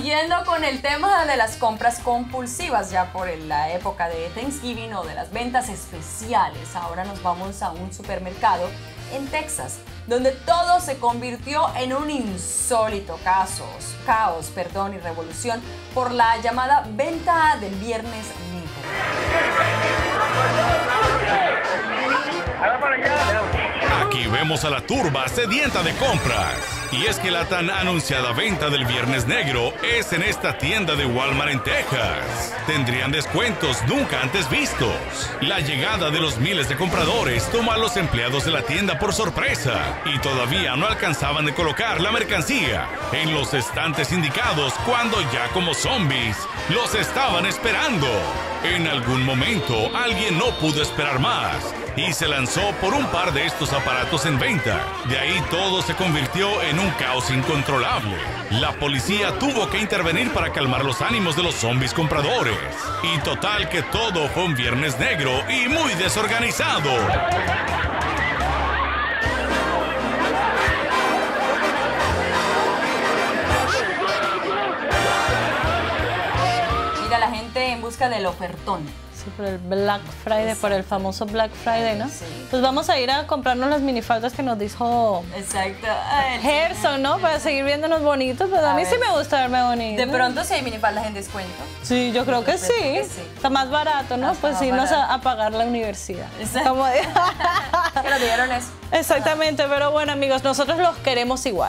Siguiendo con el tema de las compras compulsivas, ya por la época de Thanksgiving o de las ventas especiales, ahora nos vamos a un supermercado en Texas, donde todo se convirtió en un insólito caos, caos perdón, y revolución por la llamada venta del viernes Aquí vemos a la turba sedienta de compras. Y es que la tan anunciada venta del Viernes Negro es en esta tienda de Walmart en Texas. Tendrían descuentos nunca antes vistos. La llegada de los miles de compradores toma a los empleados de la tienda por sorpresa y todavía no alcanzaban de colocar la mercancía en los estantes indicados cuando ya como zombies los estaban esperando. En algún momento alguien no pudo esperar más y se lanzó por un par de estos aparatos en venta. De ahí todo se convirtió en un caos incontrolable. La policía tuvo que intervenir para calmar los ánimos de los zombies compradores. Y total que todo fue un viernes negro y muy desorganizado. Mira, la gente en busca del ofertón. Sí, por el Black Friday, por el famoso Black Friday, ¿no? Sí. Pues vamos a ir a comprarnos las minifaldas que nos dijo Exacto. Gerson, ¿no? Para seguir viéndonos bonitos. Pues a, A mí sí me gusta verme bonito. De pronto si hay minifaldas en descuento. Sí, yo creo que sí. que sí. Está más barato, ¿no? Está pues irnos a, a pagar la universidad. Exacto. Como- Que nos dieron eso. Exactamente, pero bueno amigos, nosotros los queremos igual.